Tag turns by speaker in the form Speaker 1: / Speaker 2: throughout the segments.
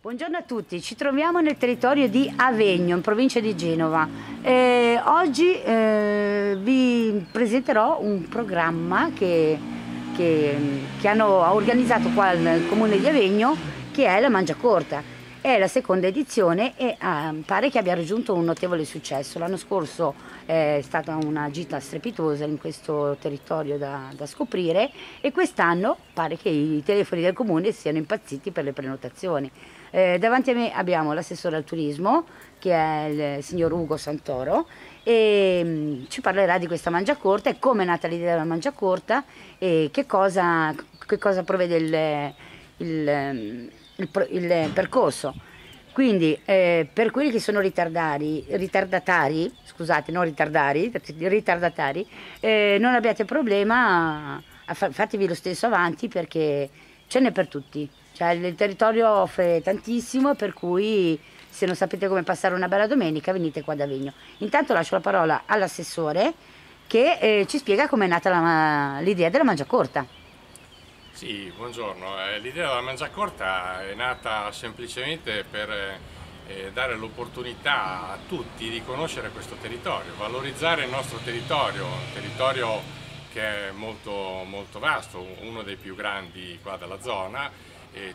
Speaker 1: Buongiorno a tutti, ci troviamo nel territorio di Avegno, in provincia di Genova. Eh, oggi eh, vi presenterò un programma che, che, che hanno organizzato qua al comune di Avegno, che è la Mangia Corta è la seconda edizione e eh, pare che abbia raggiunto un notevole successo. L'anno scorso è stata una gita strepitosa in questo territorio da, da scoprire e quest'anno pare che i telefoni del comune siano impazziti per le prenotazioni. Eh, davanti a me abbiamo l'assessore al turismo che è il signor Ugo Santoro e mh, mm, ci parlerà di questa mangia corta e come è nata l'idea della mangia corta e che cosa, che cosa prevede il, il il, il percorso. Quindi eh, per quelli che sono ritardatari, scusate, non ritardari, ritardatari, eh, non abbiate problema, fatevi lo stesso avanti perché ce n'è per tutti. Cioè, il territorio offre tantissimo, per cui se non sapete come passare una bella domenica venite qua da Vigno. Intanto lascio la parola all'assessore che eh, ci spiega com'è nata l'idea della mangia corta.
Speaker 2: Sì, buongiorno. Eh, l'idea della Mangiacorta è nata semplicemente per eh, dare l'opportunità a tutti di conoscere questo territorio, valorizzare il nostro territorio, un territorio che è molto, molto vasto, uno dei più grandi qua della zona,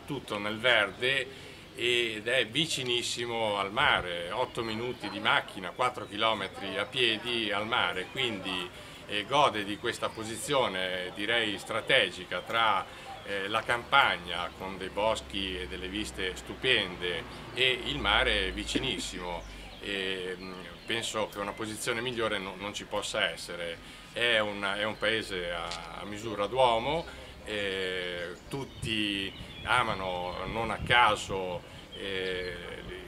Speaker 2: tutto nel verde ed è vicinissimo al mare, 8 minuti di macchina, 4 km a piedi al mare, quindi e gode di questa posizione direi strategica tra eh, la campagna con dei boschi e delle viste stupende e il mare vicinissimo. E, mh, penso che una posizione migliore no, non ci possa essere è, una, è un paese a, a misura d'uomo tutti amano non a caso eh,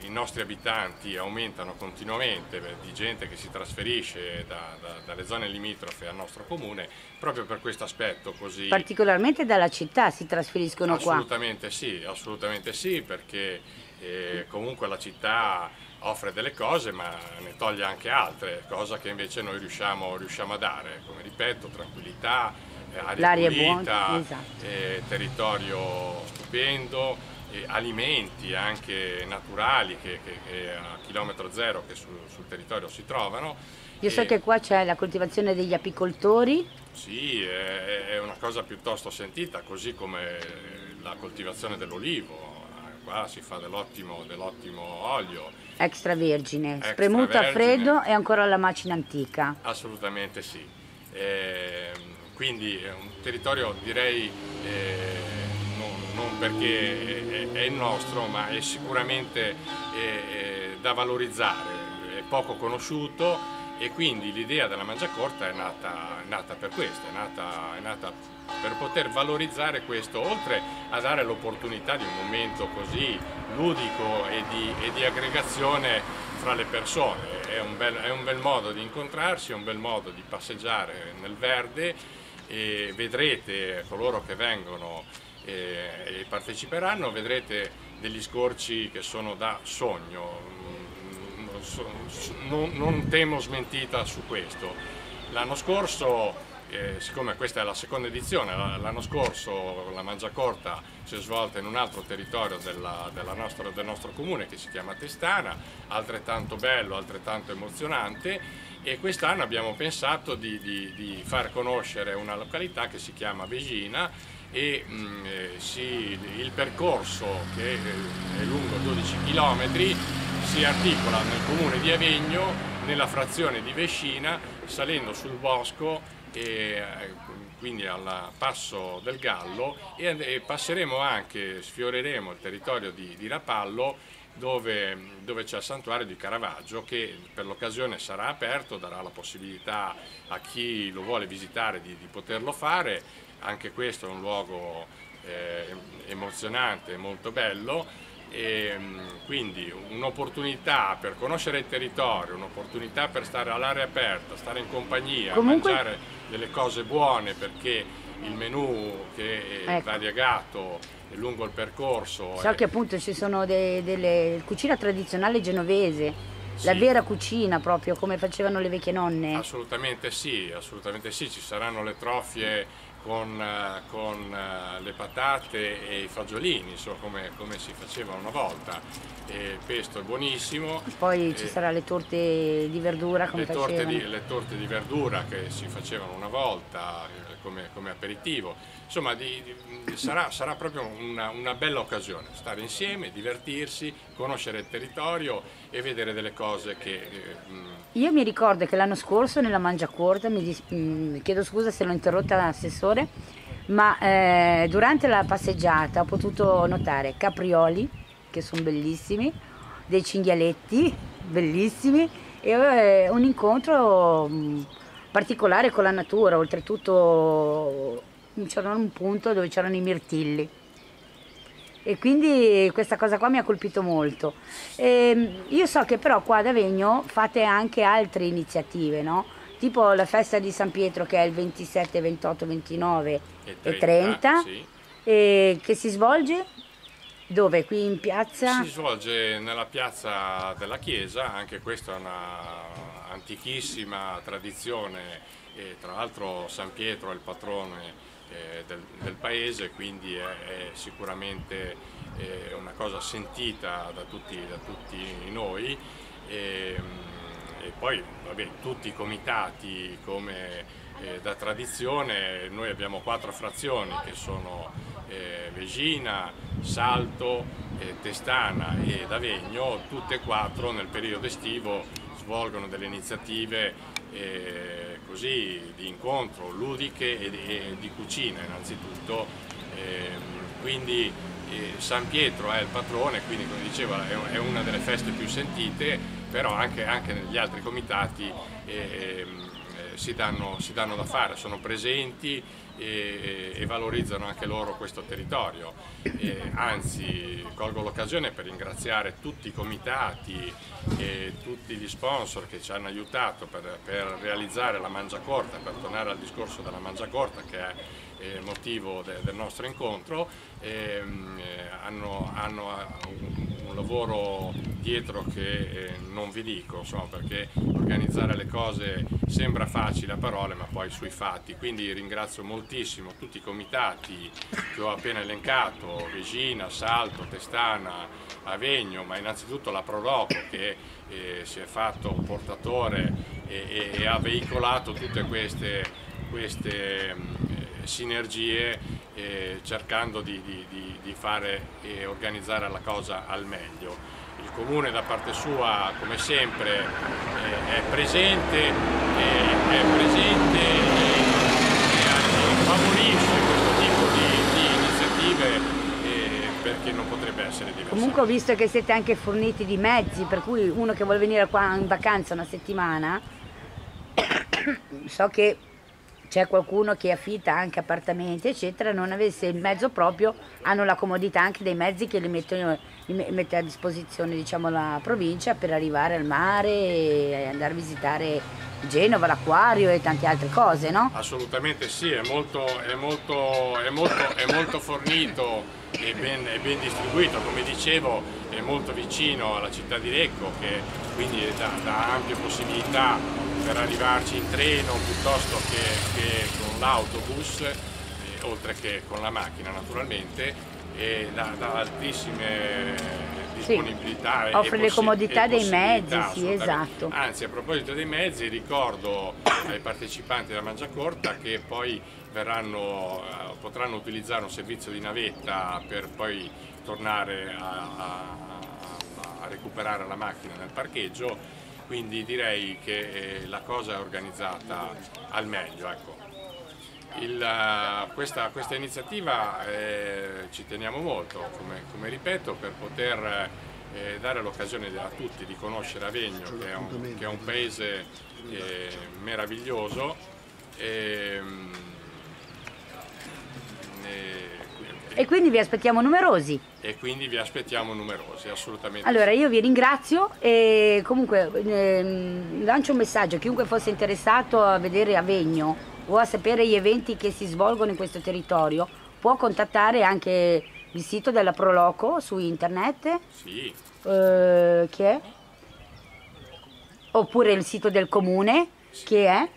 Speaker 2: i nostri abitanti aumentano continuamente di gente che si trasferisce da, da, dalle zone limitrofe al nostro comune proprio per questo aspetto così...
Speaker 1: Particolarmente dalla città si trasferiscono
Speaker 2: assolutamente qua? Sì, assolutamente sì, perché eh, comunque la città offre delle cose ma ne toglie anche altre, cosa che invece noi riusciamo, riusciamo a dare, come ripeto, tranquillità, eh, aria pulita, esatto. eh, territorio stupendo, alimenti anche naturali che, che, che, a chilometro zero che sul, sul territorio si trovano.
Speaker 1: Io so che qua c'è la coltivazione degli apicoltori.
Speaker 2: Sì, è, è una cosa piuttosto sentita, così come la coltivazione dell'olivo. Qua si fa dell'ottimo dell olio.
Speaker 1: Extravergine, Extra spremuto vergine. a freddo e ancora alla macina antica.
Speaker 2: Assolutamente sì. Eh, quindi è un territorio direi eh, non perché è il nostro, ma è sicuramente da valorizzare, è poco conosciuto e quindi l'idea della Mangiacorta è nata, è nata per questo, è nata, è nata, per poter valorizzare questo, oltre a dare l'opportunità di un momento così ludico e di, e di aggregazione fra le persone. È un, bel, è un bel modo di incontrarsi, è un bel modo di passeggiare nel verde e vedrete coloro che vengono e, parteciperanno, vedrete degli scorci che sono da sogno, mm, non, non temo smentita su questo. L'anno scorso, eh, siccome questa è la seconda edizione, l'anno scorso la Mangiacorta si è svolta in un altro territorio della, della nostra, del nostro comune che si chiama Testana, altrettanto bello, altrettanto emozionante e quest'anno abbiamo pensato di, di, di, far conoscere una località che si chiama Vesina e mh, mm, eh, si, il percorso che è lungo 12 km si articola nel comune di Avegno nella frazione di Vescina salendo sul bosco e, eh, quindi al passo del Gallo e, passeremo anche, sfioreremo il territorio di, di Rapallo dove, dove c'è il santuario di Caravaggio che per l'occasione sarà aperto, darà la possibilità a chi lo vuole visitare di, di poterlo fare, anche questo è un luogo eh, emozionante, molto bello e mm, quindi un'opportunità per conoscere il territorio, un'opportunità per stare all'aria aperta, stare in compagnia, Comunque... mangiare delle cose buone perché il menù che è ecco. variegato lungo il percorso.
Speaker 1: So è... che appunto ci sono de, delle cucina tradizionale genovese. Sì. La vera cucina proprio come facevano le vecchie nonne?
Speaker 2: Assolutamente sì, assolutamente sì, ci saranno le trofie con, eh, con eh, le patate e i fagiolini, insomma, come, come, si faceva una volta. il pesto è buonissimo.
Speaker 1: Poi ci saranno le torte di verdura come
Speaker 2: le torte di, le torte di verdura che si facevano una volta eh, come, come aperitivo. Insomma, di, di, sarà, sarà, proprio una, una, bella occasione, stare insieme, divertirsi, conoscere il territorio e vedere delle cose che...
Speaker 1: Eh, io mi ricordo che l'anno scorso nella Mangiacorta, mi, mh, mm, chiedo scusa se l'ho interrotta l'assessore, ma eh, durante la passeggiata ho potuto notare caprioli, che sono bellissimi, dei cinghialetti, bellissimi, e eh, un incontro mh, mm, particolare con la natura, oltretutto c'era un punto dove c'erano i mirtilli e quindi questa cosa qua mi ha colpito molto. E ehm, io so che però qua ad Avegno fate anche altre iniziative, no? tipo la festa di San Pietro che è il 27, 28, 29 e 30, e 30 sì. e che si svolge dove? Qui in piazza?
Speaker 2: Si svolge nella piazza della chiesa, anche questa è una antichissima tradizione e tra l'altro San Pietro è il patrone eh, del, del, paese, quindi è, è sicuramente eh, una cosa sentita da tutti, da tutti noi. E, mm, e poi vabbè, tutti i comitati come eh, da tradizione, noi abbiamo quattro frazioni che sono eh, Vegina, Salto, eh, Testana ed Avegno, tutte e quattro nel periodo estivo svolgono delle iniziative eh, così di incontro, ludiche e di, e di cucina innanzitutto. Eh, quindi eh, San Pietro è il patrone, quindi come dicevo è una delle feste più sentite, però anche, anche negli altri comitati ehm, eh, si danno, si danno da fare, sono presenti e, e, valorizzano anche loro questo territorio. E, anzi, colgo l'occasione per ringraziare tutti i comitati e tutti gli sponsor che ci hanno aiutato per, per realizzare la Mangia Corta, per tornare al discorso della Mangia Corta che è il motivo de, del nostro incontro. E, eh, hanno, hanno un, un lavoro dietro che eh, non vi dico, insomma, perché organizzare le cose sembra facile a parole ma poi sui fatti, quindi ringrazio moltissimo tutti i comitati che ho appena elencato, Regina, Salto, Testana, Avegno, ma innanzitutto la Proloco che eh, si è fatto portatore e, e, e ha veicolato tutte queste, queste eh, sinergie eh, cercando di, di, di, fare e organizzare la cosa al meglio. Il Comune da parte sua, come sempre, eh, è presente, eh, è presente e, favorisce questo tipo di, iniziative perché non potrebbe essere diverso.
Speaker 1: Comunque ho visto che siete anche forniti di mezzi, per cui uno che vuole venire qua in vacanza una settimana, so che c'è qualcuno che affitta anche appartamenti eccetera non avesse il mezzo proprio hanno la comodità anche dei mezzi che li mettono mette a disposizione diciamo, la provincia per arrivare al mare e andare a visitare Genova, l'acquario e tante altre cose, no?
Speaker 2: Assolutamente sì, è molto, è molto, è molto, è molto fornito e ben, ben, distribuito, come dicevo è molto vicino alla città di Lecco che quindi dà, dà ampie possibilità per arrivarci in treno piuttosto che, che con l'autobus, eh, oltre che con la macchina naturalmente, e da, da altissime disponibilità
Speaker 1: sì, offre le comodità dei mezzi, sì, esatto.
Speaker 2: Anzi, a proposito dei mezzi, ricordo ai partecipanti della Mangiacorta che poi verranno, eh, potranno utilizzare un servizio di navetta per poi tornare a, a, a recuperare la macchina nel parcheggio quindi direi che eh, la cosa è organizzata al meglio. Ecco. Il, uh, questa, questa, iniziativa eh, ci teniamo molto, come, come, ripeto, per poter eh, dare l'occasione a tutti di conoscere Avegno, che è un, che è un paese eh, meraviglioso. E, mm,
Speaker 1: e quindi vi aspettiamo numerosi.
Speaker 2: E quindi vi aspettiamo numerosi, assolutamente.
Speaker 1: Allora io vi ringrazio e comunque eh, lancio un messaggio a chiunque fosse interessato a vedere Avegno o a sapere gli eventi che si svolgono in questo territorio può contattare anche il sito della Proloco su internet.
Speaker 2: Sì.
Speaker 1: Eh, che è? Oppure il sito del comune sì. che è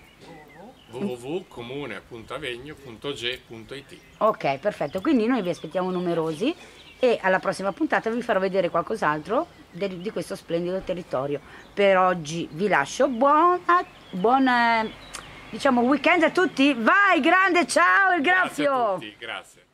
Speaker 2: www.comune.avegno.ge.it
Speaker 1: Ok, perfetto, quindi noi vi aspettiamo numerosi e alla prossima puntata vi farò vedere qualcos'altro di questo splendido territorio. Per oggi vi lascio, buona, buona diciamo weekend a tutti, vai grande, ciao il
Speaker 2: Grazie grazie.